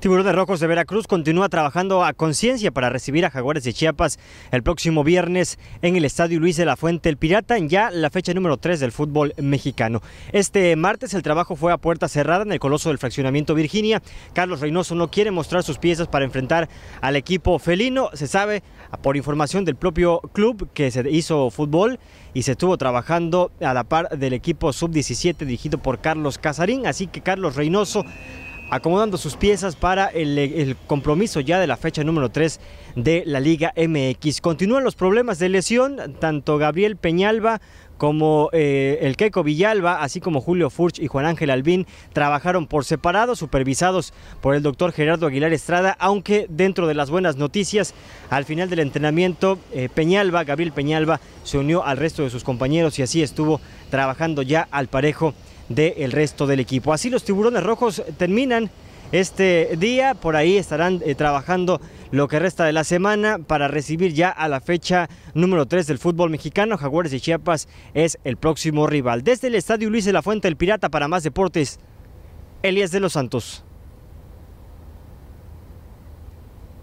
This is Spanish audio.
Tiburones Rojos de Veracruz continúa trabajando a conciencia para recibir a Jaguares de Chiapas el próximo viernes en el Estadio Luis de la Fuente El Pirata, en ya la fecha número 3 del fútbol mexicano. Este martes el trabajo fue a puerta cerrada en el Coloso del Fraccionamiento Virginia. Carlos Reynoso no quiere mostrar sus piezas para enfrentar al equipo felino. Se sabe por información del propio club que se hizo fútbol y se estuvo trabajando a la par del equipo sub-17 dirigido por Carlos Casarín. Así que Carlos Reynoso acomodando sus piezas para el, compromiso ya de la fecha número 3 de la Liga MX. Continúan los problemas de lesión, tanto Gabriel Peñalba como eh, el Keco Villalba, así como Julio Furch y Juan Ángel Albín, trabajaron por separado, supervisados por el doctor Gerardo Aguilar Estrada, aunque dentro de las buenas noticias, al final del entrenamiento, eh, Peñalba, Gabriel Peñalba, se unió al resto de sus compañeros y así estuvo trabajando ya al parejo del resto del equipo. Así los tiburones rojos terminan este día, por ahí estarán eh, trabajando lo que resta de la semana para recibir ya a la fecha número 3 del fútbol mexicano. Jaguares de Chiapas es el próximo rival. Desde el Estadio Luis de la Fuente, el Pirata para más deportes, Elías de los Santos.